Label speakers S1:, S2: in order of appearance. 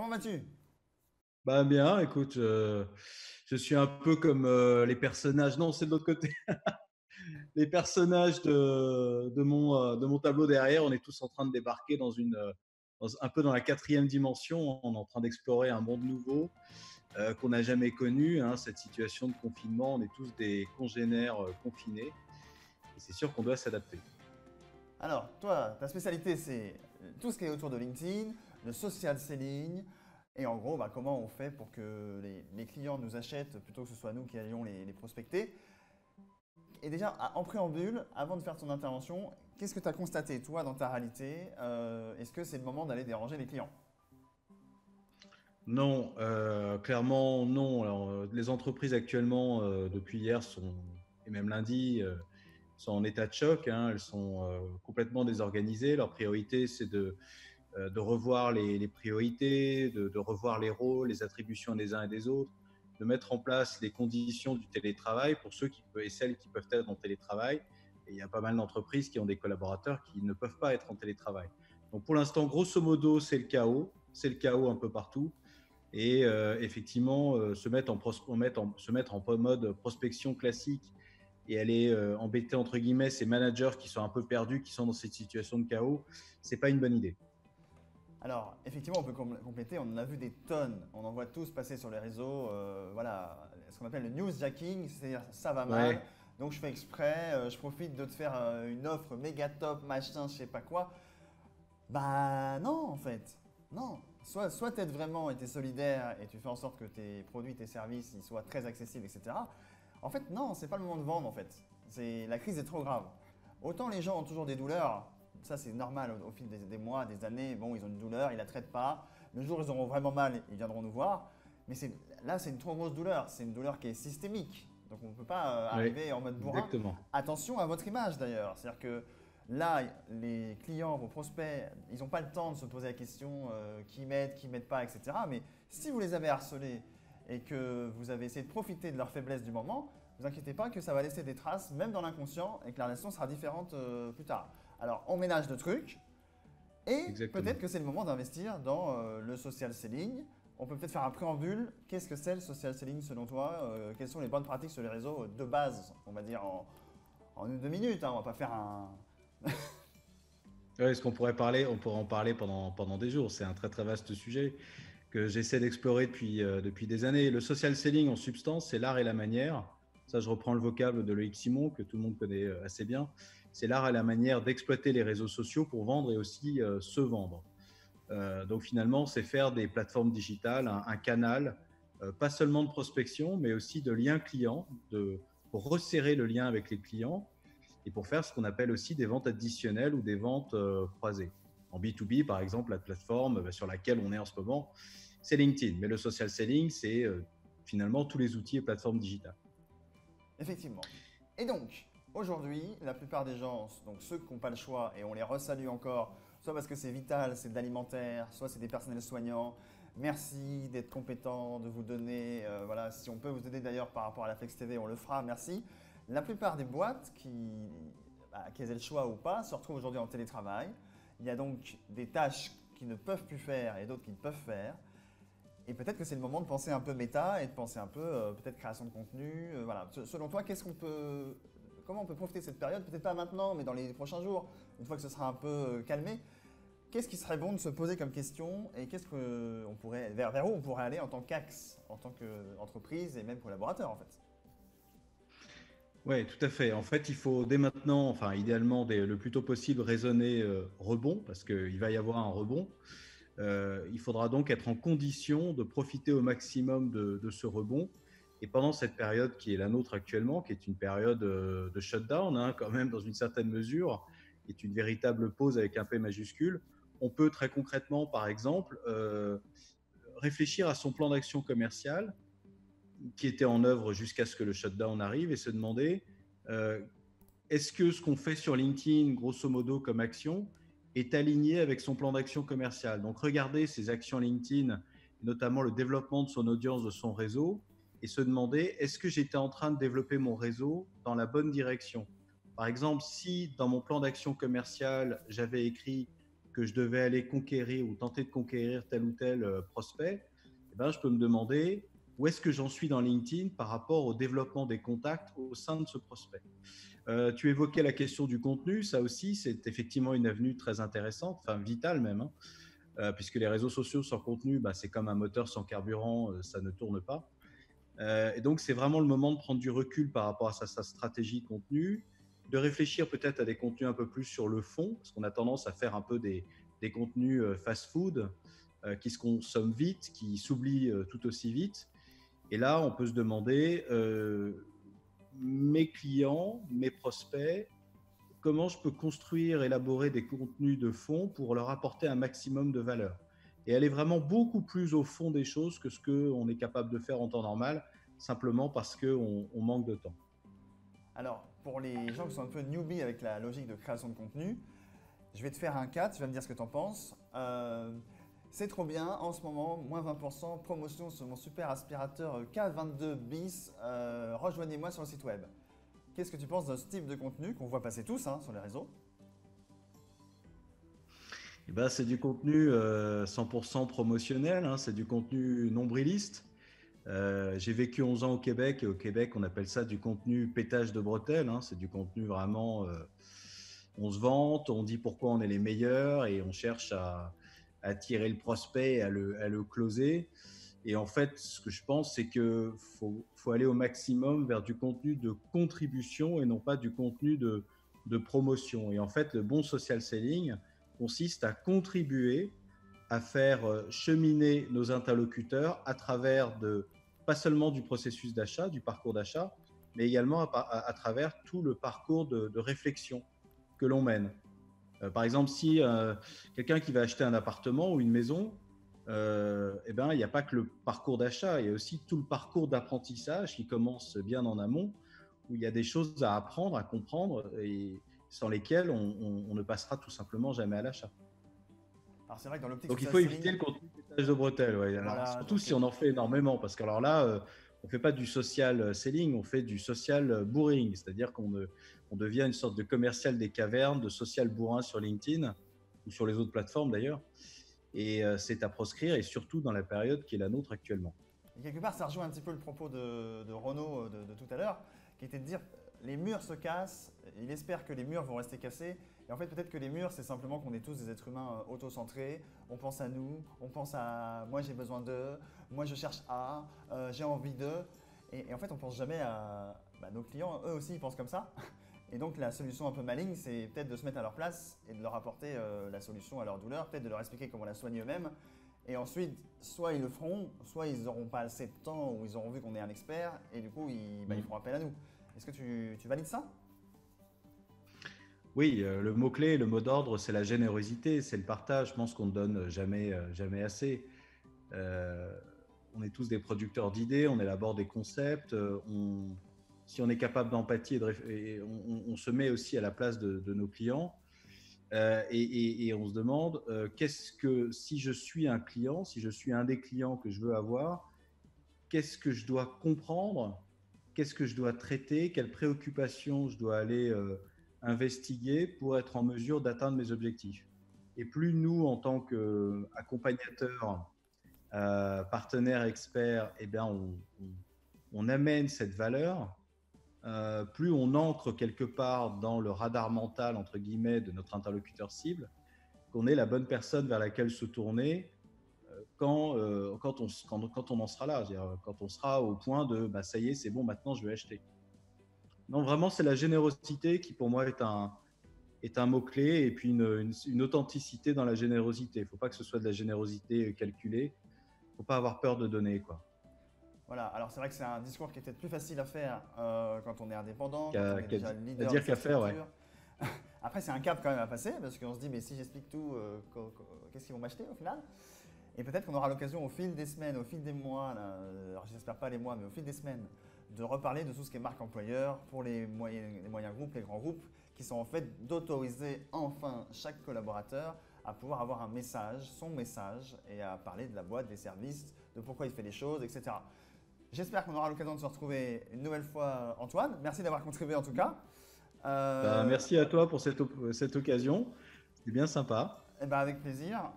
S1: Comment vas-tu?
S2: Bah bien, écoute, euh, je suis un peu comme euh, les personnages. Non, c'est de l'autre côté. les personnages de, de mon, euh, de mon tableau derrière, on est tous en train de débarquer dans une, un peu dans la quatrième dimension. On est en train d'explorer un monde nouveau qu'on n'a jamais connu. Hein, cette situation de confinement, on est tous des congénères confinés. Et c'est sûr qu'on doit s'adapter.
S1: Alors, toi, ta spécialité, c'est tout ce qui est autour de LinkedIn, le social selling. Et en gros, bah, comment on fait pour que les, clients nous achètent plutôt que ce soit nous qui allions les, prospecter Et déjà, en préambule, avant de faire ton intervention, qu'est-ce que tu as constaté, toi, dans ta réalité euh, Est-ce que c'est le moment d'aller déranger les clients?
S2: Non, euh, clairement non. Alors, les entreprises actuellement, euh, depuis hier, sont, et même lundi, sont en état de choc. Hein. elles sont complètement désorganisées. Leur priorité, c'est de euh, de revoir les, priorités, de, revoir les rôles, les attributions des uns et des autres, de mettre en place les conditions du télétravail pour ceux qui, et celles qui peuvent être en télétravail. Et il y a pas mal d'entreprises qui ont des collaborateurs qui ne peuvent pas être en télétravail. Donc pour l'instant, grosso modo, c'est le chaos. C'est le chaos un peu partout. Et euh, effectivement, euh, se, mettre en, mettre en, se mettre en mode prospection classique et aller embêter entre guillemets ces managers qui sont un peu perdus, qui sont dans cette situation de chaos, c'est pas une bonne idée.
S1: Alors, effectivement, on peut compléter, on en a vu des tonnes, on en voit tous passer sur les réseaux, euh, voilà, ce qu'on appelle le newsjacking, c'est-à-dire ça va mal, donc je fais exprès, euh, je profite de te faire euh, une offre méga top, machin, je sais pas quoi. Bah non, en fait, non. Soit, soit tu aides vraiment et tu es solidaire et tu fais en sorte que tes produits, tes services, ils soient très accessibles, etc. En fait, non, c'est pas le moment de vendre, en fait. La crise est trop grave. Autant les gens ont toujours des douleurs, ça, c'est normal au, fil des, mois, des années. Bon, ils ont une douleur, ils la traitent pas. Le jour où ils auront vraiment mal, ils viendront nous voir. Mais là, c'est une trop grosse douleur. C'est une douleur qui est systémique. Donc, on ne peut pas euh, arriver en mode bourrin.
S2: Exactement.
S1: Attention à votre image d'ailleurs. C'est-à-dire que là, les clients, vos prospects, ils n'ont pas le temps de se poser la question euh, qui m'aide, qui m'aide pas, etc. Mais si vous les avez harcelés et que vous avez essayé de profiter de leur faiblesse du moment, ne vous inquiétez pas que ça va laisser des traces, même dans l'inconscient, et que la relation sera différente euh, plus tard. Alors, on ménage de trucs. Et peut-être que c'est le moment d'investir dans euh, le social selling. On peut peut-être faire un préambule. Qu'est-ce que c'est le social selling selon toi euh, Quelles sont les bonnes pratiques sur les réseaux de base, on va dire en, une ou deux minutes hein, On va pas faire un.
S2: est-ce qu'on pourrait parler On pourrait en parler pendant, pendant des jours. C'est un très très vaste sujet que j'essaie d'explorer depuis, euh, depuis des années. Le social selling en substance, c'est l'art et la manière. Ça, je reprends le vocable de Loïc Simon, que tout le monde connaît assez bien c'est l'art et la manière d'exploiter les réseaux sociaux pour vendre et aussi euh, se vendre. Euh, donc finalement, c'est faire des plateformes digitales, un, canal, euh, pas seulement de prospection, mais aussi de lien client, de, pour resserrer le lien avec les clients et pour faire ce qu'on appelle aussi des ventes additionnelles ou des ventes croisées. En B2B, par exemple, la plateforme sur laquelle on est en ce moment, c'est LinkedIn. Mais le social selling, c'est finalement tous les outils et plateformes digitales.
S1: Effectivement. Et donc, Aujourd'hui, la plupart des gens, donc ceux qui n'ont pas le choix, et on les resalue encore, soit parce que c'est vital, c'est de l'alimentaire, soit c'est des personnels soignants. Merci d'être compétents, de vous donner. Euh, voilà, si on peut vous aider d'ailleurs par rapport à la Flex TV, on le fera. Merci. La plupart des boîtes qui, bah, aient le choix ou pas, se retrouvent aujourd'hui en télétravail. Il y a donc des tâches qui ne peuvent plus faire et d'autres qui peuvent faire. Et peut-être que c'est le moment de penser un peu méta et de penser un peu euh, peut-être création de contenu. Euh, voilà. Selon toi, qu'est-ce qu'on peut comment on peut profiter de cette période Peut-être pas maintenant, mais dans les prochains jours, une fois que ce sera un peu euh, calmé. Qu'est-ce qui serait bon de se poser comme question et qu'est-ce que on pourrait, vers, vers où on pourrait aller en tant qu'axe, en tant qu'entreprise et même collaborateur en fait?
S2: Oui, tout à fait. En fait, il faut dès maintenant, enfin idéalement le plus tôt possible, raisonner rebond, parce qu'il va y avoir un rebond. Euh, il faudra donc être en condition de profiter au maximum de, ce rebond. Et pendant cette période qui est la nôtre actuellement, qui est une période euh, de shutdown, hein, quand même dans une certaine mesure, qui est une véritable pause avec un P majuscule, on peut très concrètement, par exemple, euh, réfléchir à son plan d'action commercial qui était en œuvre jusqu'à ce que le shutdown arrive et se demander est-ce que ce qu'on fait sur LinkedIn, grosso modo, comme action, est aligné avec son plan d'action commercial Donc, regarder ses actions LinkedIn, notamment le développement de son audience, de son réseau, et se demander est-ce que j'étais en train de développer mon réseau dans la bonne direction? Par exemple, si dans mon plan d'action commercial, j'avais écrit que je devais aller conquérir ou tenter de conquérir tel ou tel prospect, eh ben, je peux me demander où est-ce que j'en suis dans LinkedIn par rapport au développement des contacts au sein de ce prospect? Euh, tu évoquais la question du contenu, ça aussi c'est effectivement une avenue très intéressante, enfin vitale même, hein. euh, puisque les réseaux sociaux sans contenu, bah, c'est comme un moteur sans carburant, euh, ça ne tourne pas. et donc c'est vraiment le moment de prendre du recul par rapport à sa, sa stratégie contenu, de réfléchir peut-être à des contenus un peu plus sur le fond, parce qu'on a tendance à faire un peu des, des contenus fast-food qui se consomment vite, qui s'oublient tout aussi vite. Et là, on peut se demander, mes clients, mes prospects, comment je peux construire, élaborer des contenus de fond pour leur apporter un maximum de valeur. Et aller vraiment beaucoup plus au fond des choses que ce qu'on est capable de faire en temps normal, simplement parce qu'on on manque de temps.
S1: Alors, pour les gens qui sont un peu newbies avec la logique de création de contenu, je vais te faire un cas, tu vas me dire ce que tu en penses. Euh, c'est trop bien, en ce moment, moins 20%, promotion sur mon super aspirateur K22 bis. Euh, rejoignez-moi sur le site web. Qu'est-ce que tu penses de ce type de contenu qu'on voit passer tous hein, sur les réseaux?
S2: Eh ben, C'est du contenu 100% euh, promotionnel, hein, c'est du contenu nombriliste. Euh, j'ai vécu 11 ans au Québec et au Québec, on appelle ça du contenu pétage de bretelles. Hein, c'est du contenu vraiment. on se vante, on dit pourquoi on est les meilleurs et on cherche à, attirer le prospect, à le, à le closer. Et en fait, ce que je pense, c'est qu'il faut, faut, aller au maximum vers du contenu de contribution et non pas du contenu de, de, promotion. Et en fait, le bon social selling consiste à contribuer à faire euh, cheminer nos interlocuteurs à travers de, pas seulement du processus d'achat, du parcours d'achat, mais également à, à, travers tout le parcours de, de réflexion que l'on mène. Euh, par exemple, si euh, quelqu'un qui va acheter un appartement ou une maison, euh, eh ben, il n'y a pas que le parcours d'achat, il y a aussi tout le parcours d'apprentissage qui commence bien en amont, où il y a des choses à apprendre, à comprendre, et sans lesquelles on, ne passera tout simplement jamais à l'achat. Donc il faut éviter le contenu de bretelles, surtout si on en fait énormément, parce que alors là, on fait pas du social selling, on fait du social boring, c'est-à-dire qu'on on devient une sorte de commercial des cavernes, de social bourrin sur LinkedIn ou sur les autres plateformes d'ailleurs. Et euh, c'est à proscrire, et surtout dans la période qui est la nôtre actuellement.
S1: Et quelque part, ça rejoint un petit peu le propos de, Renaud euh, de, tout à l'heure, qui était de dire les murs se cassent, il espère que les murs vont rester cassés. Et en fait, peut-être que les murs, c'est simplement qu'on est tous des êtres humains euh, autocentrés. On pense à nous, on pense à moi j'ai besoin d'eux, moi je cherche à, j'ai envie d'eux. Et, en fait, on pense jamais à bah, nos clients, eux aussi ils pensent comme ça. Et donc la solution un peu maligne, c'est peut-être de se mettre à leur place et de leur apporter euh, la solution à leur douleur, peut-être de leur expliquer comment la soigner eux-mêmes. Et ensuite, soit ils le feront, soit ils n'auront pas assez de temps ou ils auront vu qu'on est un expert et du coup, ils, bah, ils mm. feront appel à nous. Est-ce que tu, tu, valides ça?
S2: Oui, euh, le mot-clé, le mot d'ordre, c'est la générosité, c'est le partage. Je pense qu'on ne donne jamais, euh, jamais assez. on est tous des producteurs d'idées, on élabore des concepts, on si on est capable d'empathie et, on, se met aussi à la place de, nos clients euh, et, on se demande euh, qu'est-ce que si je suis un client, si je suis un des clients que je veux avoir, qu'est-ce que je dois comprendre, qu'est-ce que je dois traiter, quelles préoccupations je dois aller euh, investiguer pour être en mesure d'atteindre mes objectifs? Et plus nous, en tant qu'accompagnateurs, partenaires, experts, eh bien, on amène cette valeur, euh, plus on ancre quelque part dans le radar mental, entre guillemets, de notre interlocuteur cible, qu'on est la bonne personne vers laquelle se tourner euh, quand, euh, quand, on, quand, on en sera là, quand on sera au point de bah, ça y est, c'est bon, maintenant je vais acheter. Non, vraiment, c'est la générosité qui pour moi est un, est un mot-clé et puis une, une, authenticité dans la générosité. Il ne faut pas que ce soit de la générosité calculée. Il ne faut pas avoir peur de donner. quoi.
S1: Voilà, alors c'est vrai que c'est un discours qui est peut-être plus facile à faire euh, quand on est indépendant, quand
S2: on
S1: est
S2: déjà leader. Dire qu'à faire, ouais.
S1: Après, c'est un cap quand même à passer parce qu'on se dit, mais si j'explique tout, euh, qu'est-ce qu'ils vont m'acheter au final? Et peut-être qu'on aura l'occasion au fil des semaines, au fil des mois, là, alors j'espère pas les mois, mais au fil des semaines, de reparler de tout ce qui est marque employeur pour les moyens, les moyens groupes, les grands groupes, qui sont en fait d'autoriser enfin chaque collaborateur à pouvoir avoir un message, son message, et à parler de la boîte, des services, de pourquoi il fait les choses, etc. J'espère qu'on aura l'occasion de se retrouver une nouvelle fois, Antoine. Merci d'avoir contribué en tout cas.
S2: Euh, bah, merci à toi pour cette, cette occasion. C'était bien sympa.
S1: Eh ben avec plaisir.